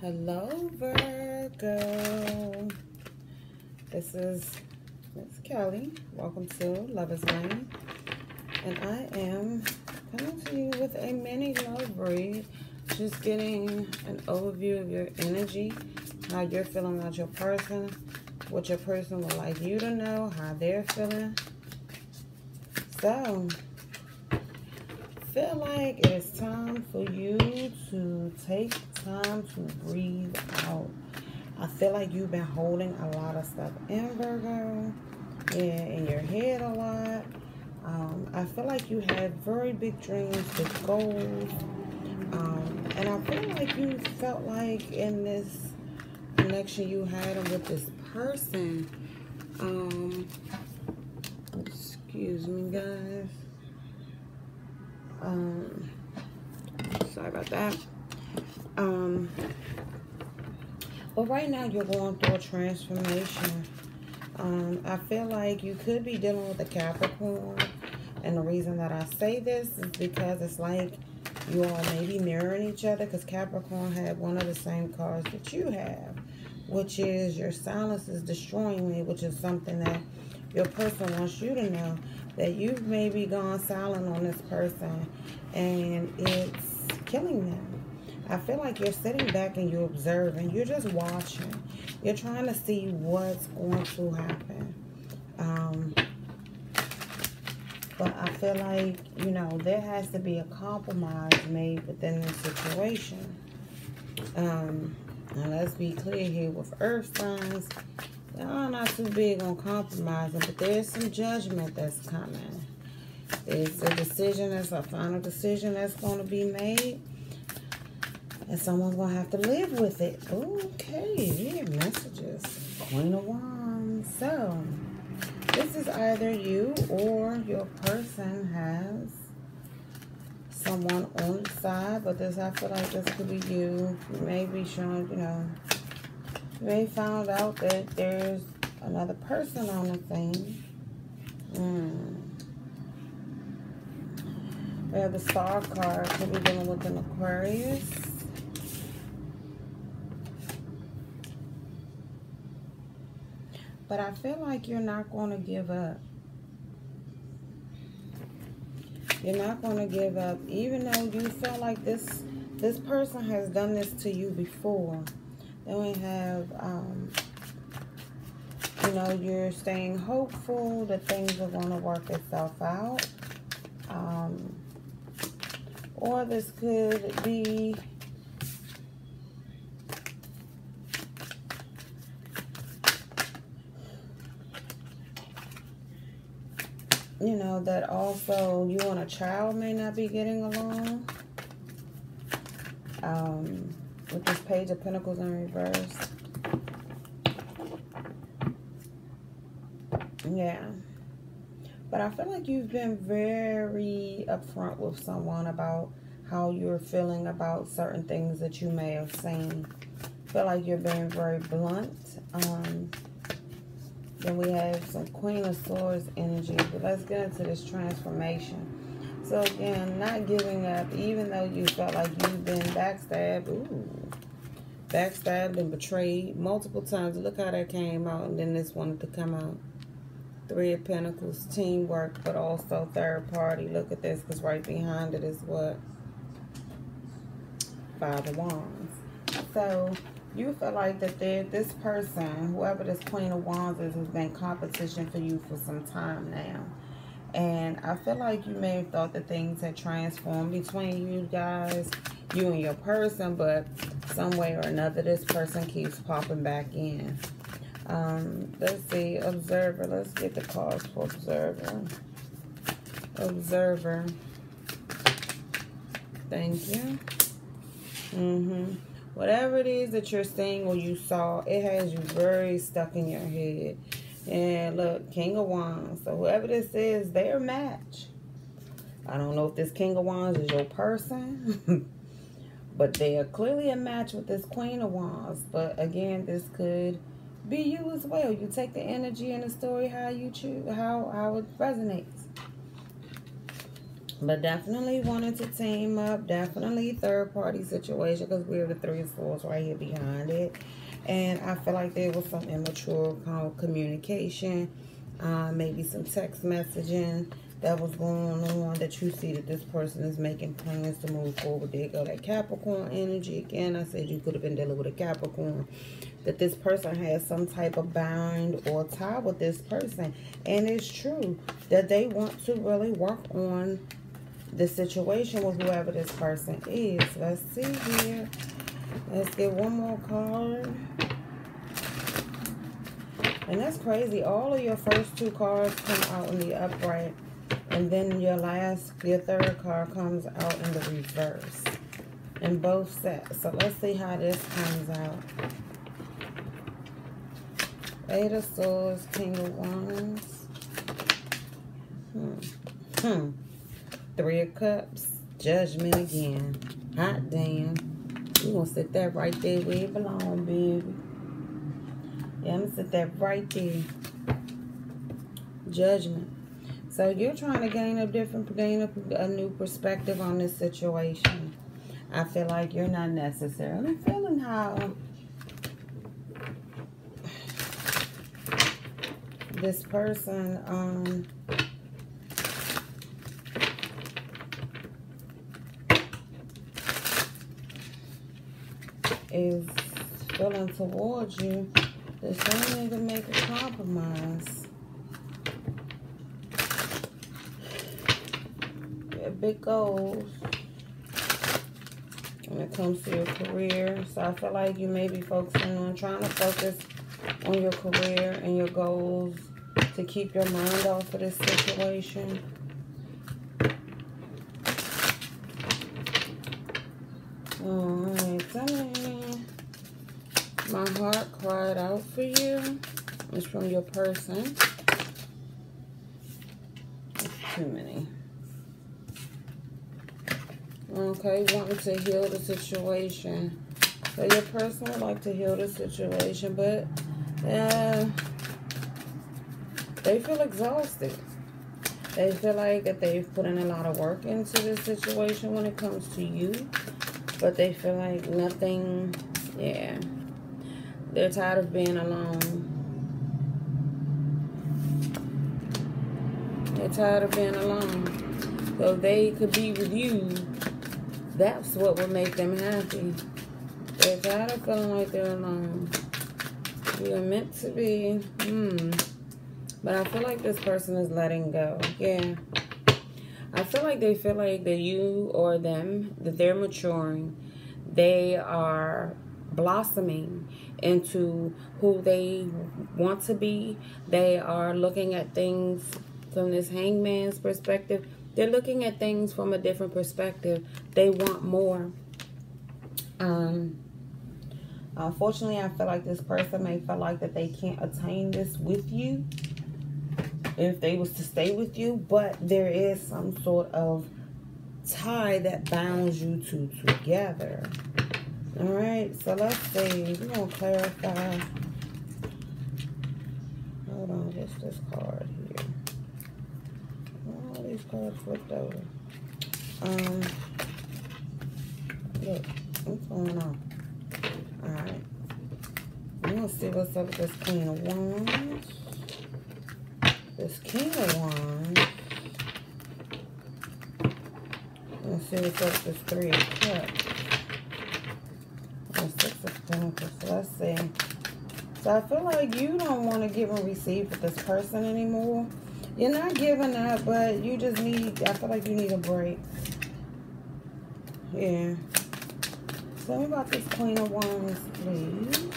Hello, Virgo. This is Miss Kelly. Welcome to Lover's Lane. And I am coming to you with a mini love read. Just getting an overview of your energy, how you're feeling about your person, what your person would like you to know, how they're feeling. So, feel like it's time for you to take time to breathe out. I feel like you've been holding a lot of stuff in Virgo, yeah, in your head a lot. Um, I feel like you had very big dreams with goals. Um, and I feel like you felt like in this connection you had with this person, um, excuse me guys, um, sorry about that. Um, but right now you're going through a transformation. Um, I feel like you could be dealing with a Capricorn. And the reason that I say this is because it's like you all may be mirroring each other because Capricorn had one of the same cards that you have, which is your silence is destroying me, which is something that your person wants you to know that you've maybe gone silent on this person and it's killing them. I feel like you're sitting back and you're observing. You're just watching. You're trying to see what's going to happen. Um, but I feel like, you know, there has to be a compromise made within this situation. Um, now, let's be clear here with earth signs. Y'all not too big on compromising, but there's some judgment that's coming. It's a decision, it's a final decision that's going to be made. And someone's going to have to live with it. Okay, yeah, messages. Queen of Wands. So, this is either you or your person has someone on the side, but this I feel like this could be you. You may be showing, you know, you may found out that there's another person on the thing. Hmm. We have the star card. Could be dealing with an Aquarius. But I feel like you're not going to give up. You're not going to give up. Even though you feel like this this person has done this to you before. Then we have, um, you know, you're staying hopeful that things are going to work itself out. Um, or this could be you know, that also you and a child may not be getting along. Um, with this page of pentacles in reverse. Yeah. But I feel like you've been very upfront with someone about how you're feeling about certain things that you may have seen. I feel like you're being very blunt. Um, then we have some Queen of Swords energy. But let's get into this transformation. So again, not giving up, even though you felt like you've been backstabbed. Ooh. Backstabbed and betrayed multiple times. Look how that came out. And then this wanted to come out. Three of Pentacles, teamwork, but also third party. Look at this, because right behind it is what? Five of Wands. So, you feel like that this person, whoever this Queen of Wands is, has been competition for you for some time now. And I feel like you may have thought that things had transformed between you guys, you and your person, but some way or another, this person keeps popping back in. Um, let's see, Observer. Let's get the cards for Observer. Observer. Thank you. Mm-hmm. Whatever it is that you're seeing or you saw, it has you very stuck in your head. And look, King of Wands. So whoever this is, they're a match. I don't know if this King of Wands is your person. but they are clearly a match with this Queen of Wands. But again, this could be you as well. You take the energy and the story how you choose, how, how it resonates. But definitely wanted to team up. Definitely third party situation because we're the three swords right here behind it. And I feel like there was some immature kind of communication. Uh, maybe some text messaging that was going on that you see that this person is making plans to move forward. There go that Capricorn energy again. I said you could have been dealing with a Capricorn. That this person has some type of bind or tie with this person. And it's true that they want to really work on the situation with whoever this person is. Let's see here. Let's get one more card. And that's crazy. All of your first two cards come out in the upright. And then your last, your third card comes out in the reverse. In both sets. So let's see how this comes out. Eight of Swords, King of Wands. Hmm. Hmm. Three of Cups. Judgment again. Hot damn. Going to sit that right there where it belongs, baby. Yeah, I'm to sit that right there. Judgment. So you're trying to gain a different, gain a, a new perspective on this situation. I feel like you're not necessarily feeling how this person um is feeling towards you, no need to make a compromise. Yeah, big goals when it comes to your career. So I feel like you may be focusing on trying to focus on your career and your goals to keep your mind off of this situation. Tell me. My heart cried out for you. It's from your person. That's too many. Okay, wanting to heal the situation. So your person would like to heal the situation, but uh, they feel exhausted. They feel like that they've put in a lot of work into this situation when it comes to you. But they feel like nothing, yeah. They're tired of being alone. They're tired of being alone. So they could be with you. That's what would make them happy. They're tired of feeling like they're alone. You're meant to be. Hmm. But I feel like this person is letting go. Yeah. I feel like they feel like that you or them, that they're maturing. They are blossoming into who they want to be. They are looking at things from this hangman's perspective. They're looking at things from a different perspective. They want more. Um, unfortunately, I feel like this person may feel like that they can't attain this with you if they was to stay with you, but there is some sort of tie that bounds you two together. All right, so let's see. We're going to clarify. Hold on, just this card here. All these cards flipped over. Um, look, what's going on? All right. We're going to see what's up with this Queen of Wands. This King of Wands. Let's see what's up with this Three of Cups. Let's see. So I feel like you don't want to give and receive with this person anymore. You're not giving up, but you just need, I feel like you need a break. Yeah. Tell me about this Queen of Wands, please.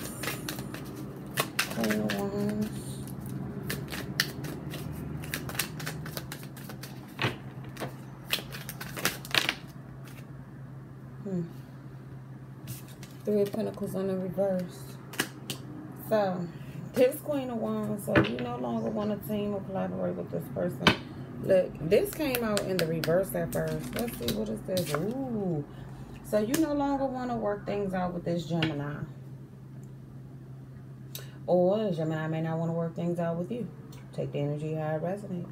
Queen of Wands. Three of Pentacles on the reverse. So, this Queen of Wands, so you no longer want to team or collaborate with this person. Look, this came out in the reverse at first. Let's see, what is this? Ooh. So, you no longer want to work things out with this Gemini. Or Gemini may not want to work things out with you. Take the energy how it resonates.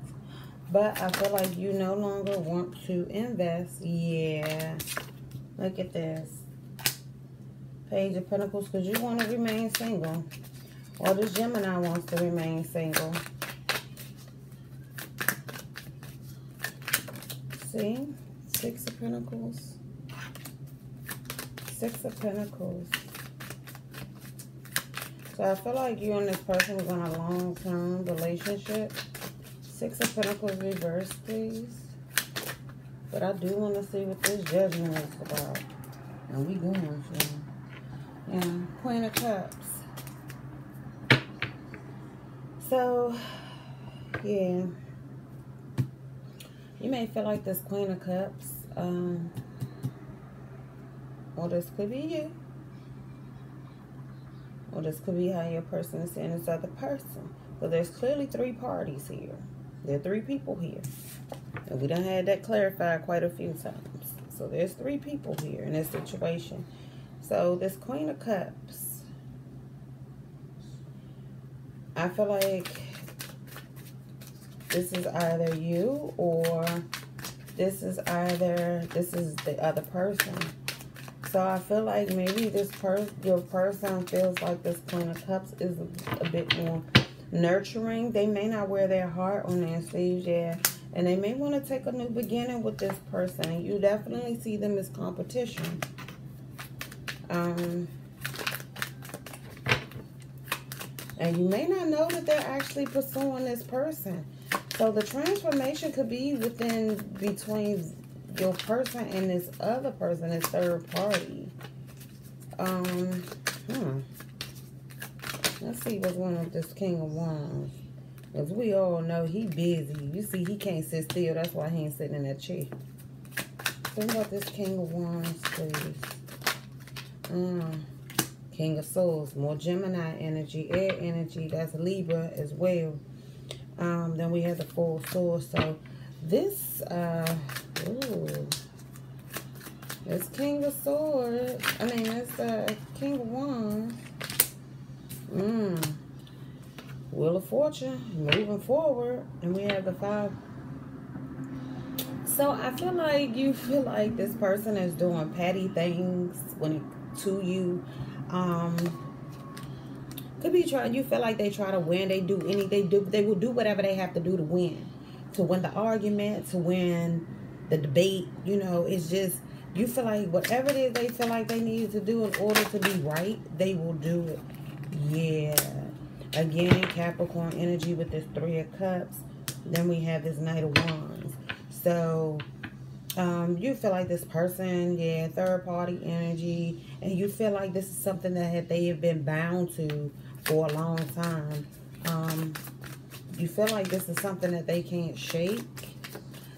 But I feel like you no longer want to invest. Yeah. Look at this. Page of Pentacles because you want to remain single. Or this Gemini wants to remain single. See? Six of Pentacles. Six of Pentacles. So I feel like you and this person was on a long-term relationship. Six of Pentacles reverse, please. But I do want to see what this judgment is about. And we going for Yeah, Queen of Cups. So, yeah. You may feel like this Queen of Cups. Um, or this could be you. Or this could be how your person is seeing this other person. But there's clearly three parties here. There are three people here. And we done had that clarified quite a few times. So there's three people here in this situation. So this Queen of Cups. I feel like this is either you or this is either, this is the other person. So I feel like maybe this person, your person feels like this Queen of Cups is a, bit more nurturing. They may not wear their heart on their sleeves, yeah. And they may want to take a new beginning with this person. You definitely see them as competition. Um, and you may not know that they're actually pursuing this person. So the transformation could be within, between your person and this other person, this third party. Um, hmm. Let's see what's going on with this King of Wands. As we all know, he busy. You see, he can't sit still. That's why he ain't sitting in that chair. Think about this King of Wands, please. Um, King of Swords, more Gemini energy, air energy. That's Libra as well. Um, then we have the Four Swords. So this, uh, ooh, it's King of Swords. I mean, it's uh, King of Wands. Mmm. Wheel of Fortune, moving forward. And we have the five. So I feel like you feel like this person is doing petty things when it, to you. Um, could be trying. You feel like they try to win. They do any. They do. They will do whatever they have to do to win, to win the argument, to win the debate. You know, it's just you feel like whatever it is they feel like they need to do in order to be right, they will do it. Yeah. Again, Capricorn energy with this Three of Cups. Then we have this Knight of Wands. So, um, you feel like this person, yeah, third party energy, and you feel like this is something that they have been bound to for a long time. Um, you feel like this is something that they can't shake.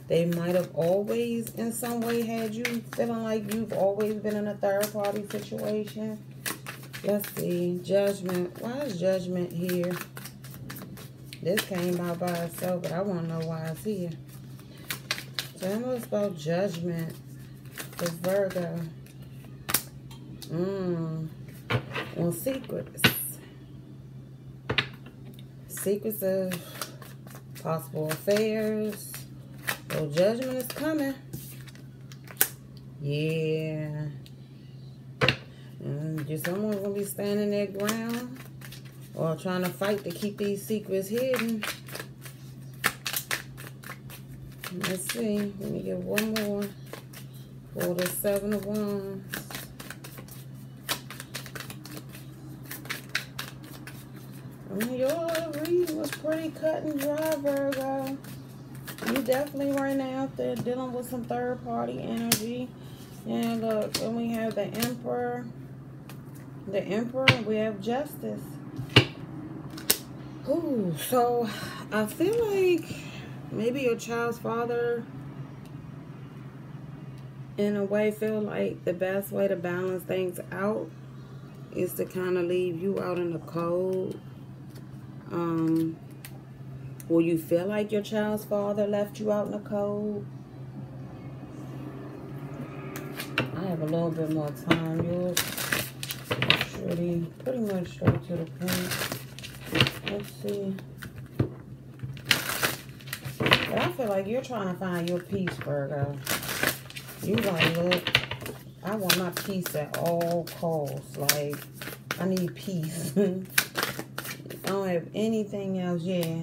They might have always, in some way, had you feeling like you've always been in a third party situation. Let's see. Judgment. Why is judgment here? This came out by itself, but I want to know why it's here. Tell me about judgment for Virgo. Mmm. On secrets. Secrets of possible affairs. So judgment is coming. Yeah. Mm, and just someone's gonna be standing their ground or trying to fight to keep these secrets hidden. Let's see. Let me get one more for the seven of wands. Mean, your reading was pretty cut and dry, Virgo. You definitely right now out there dealing with some third party energy. And look, then we have the Emperor the emperor we have justice Ooh, so I feel like maybe your child's father in a way feel like the best way to balance things out is to kind of leave you out in the cold um will you feel like your child's father left you out in the cold I have a little bit more time yours pretty, pretty much straight to the point. Let's see. But I feel like you're trying to find your peace, Virgo. You like, look, I want my peace at all costs. Like, I need peace. I don't have anything else. Yeah,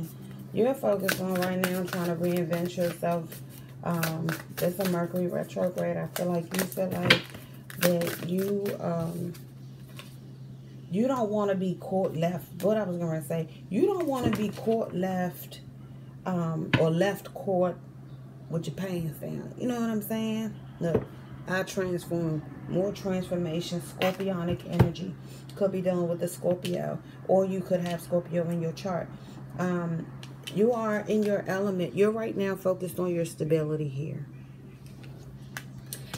you're focused on right now trying to reinvent yourself. Um, there's a Mercury retrograde. I feel like you feel like that you um you don't want to be caught left. What I was gonna say, you don't want to be caught left um or left court with your pants down. You know what I'm saying? Look, I transform more transformation, scorpionic energy. Could be dealing with the Scorpio, or you could have Scorpio in your chart. Um, you are in your element. You're right now focused on your stability here.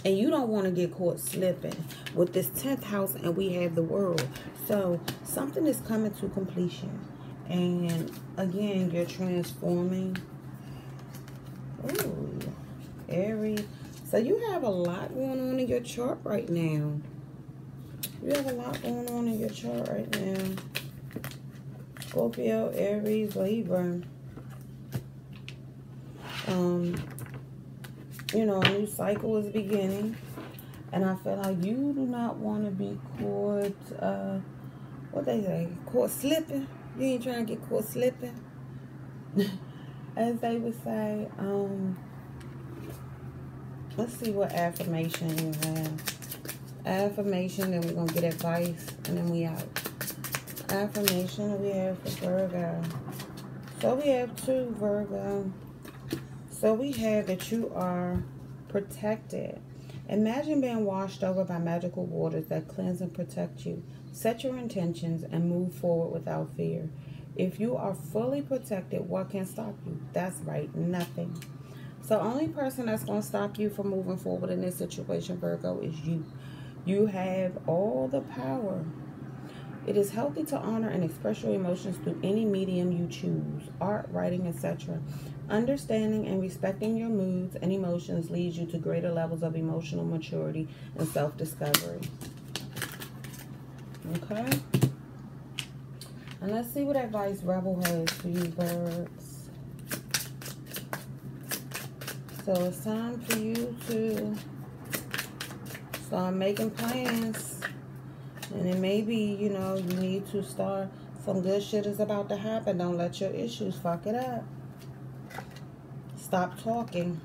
And you don't want to get caught slipping with this 10th house and we have the world. So something is coming to completion. And again, you're transforming. Ooh, Aries. So you have a lot going on in your chart right now. You have a lot going on in your chart right now. Scorpio, Aries, Libra. Um, you know, a new cycle is beginning. And I feel like you do not want to be caught, uh, what they say, caught slipping. You ain't trying to get caught slipping. As they would say, um, let's see what affirmation you have. Affirmation, then we're going to get advice, and then we out. Affirmation we have for Virgo. So we have two, Virgo. So we have that you are protected. Imagine being washed over by magical waters that cleanse and protect you. Set your intentions and move forward without fear. If you are fully protected, what can stop you? That's right, nothing. So the only person that's going to stop you from moving forward in this situation, Virgo, is you. You have all the power. It is healthy to honor and express your emotions through any medium you choose, art, writing, etc. Understanding and respecting your moods and emotions leads you to greater levels of emotional maturity and self-discovery. Okay? And let's see what advice Rebel has for you, birds. So it's time for you to start making plans. And it may be, you know, you need to start, some good shit is about to happen. Don't let your issues fuck it up. Stop talking.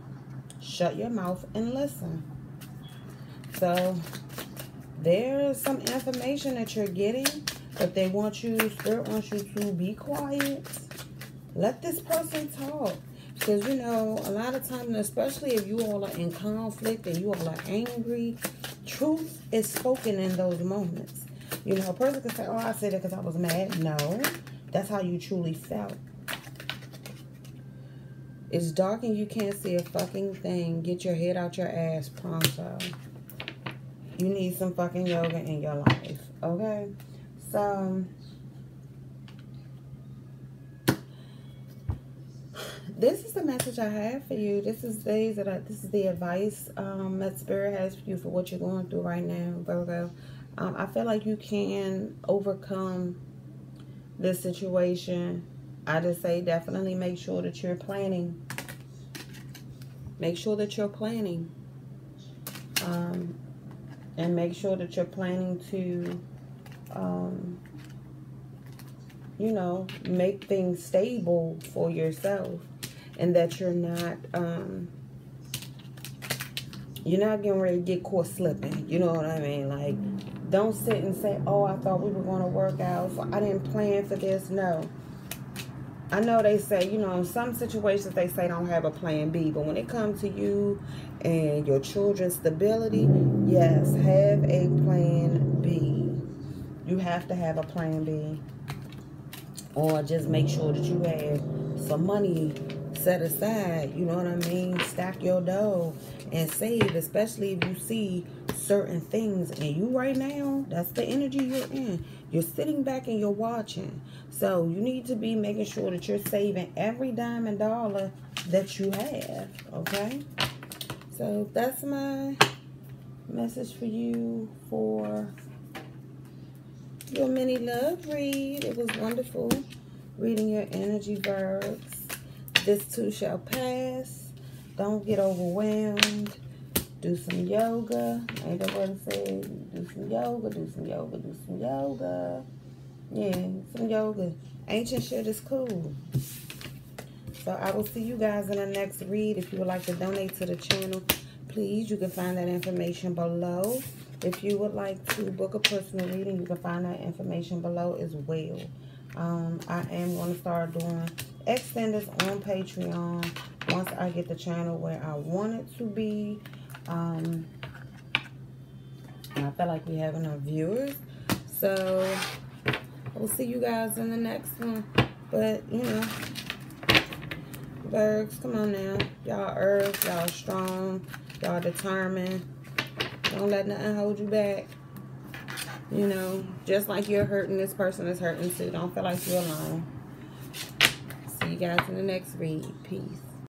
Shut your mouth and listen. So, there's some information that you're getting, but they want you, Spirit wants you to be quiet. Let this person talk. Because, you know, a lot of times, especially if you all are in conflict and you all are angry, truth is spoken in those moments. You know, a person can say, oh, I said it because I was mad. No, that's how you truly felt. It's dark and you can't see a fucking thing. Get your head out your ass pronto. You need some fucking yoga in your life. Okay? So, this is the message I have for you. This is days that I, this is the advice um, that Spirit has for you for what you're going through right now, Virgo. Um, I feel like you can overcome this situation. I just say definitely make sure that you're planning. Make sure that you're planning. Um, and make sure that you're planning to, um, you know, make things stable for yourself and that you're not um, you're not getting ready to get caught slipping. You know what I mean? Like, don't sit and say, oh, I thought we were going to work out. So I didn't plan for this. No. I know they say, you know, in some situations they say don't have a plan B. But when it comes to you and your children's stability, yes, have a plan B. You have to have a plan B. Or just make sure that you have some money set aside. You know what I mean? Stack your dough and save, especially if you see certain things. And you right now, that's the energy you're in. You're sitting back and you're watching. So you need to be making sure that you're saving every dime and dollar that you have. Okay? So that's my message for you for your mini love read. It was wonderful reading your energy Virgs. This too shall pass. Don't get overwhelmed. Do some yoga. Ain't that what it said? Do some yoga, do some yoga, do some yoga. Yeah, some yoga. Ancient shit is cool. So I will see you guys in the next read. If you would like to donate to the channel, please, you can find that information below. If you would like to book a personal reading, you can find that information below as well. Um, I am going to start doing extenders on Patreon once I get the channel where I want it to be. Um, and I feel like we have enough viewers. So, we'll see you guys in the next one. But, you know, Virgs, come on now. Y'all earth, y'all strong, y'all determined. Don't let nothing hold you back. You know, just like you're hurting, this person is hurting too. Don't feel like you're alone. See you guys in the next read. Peace.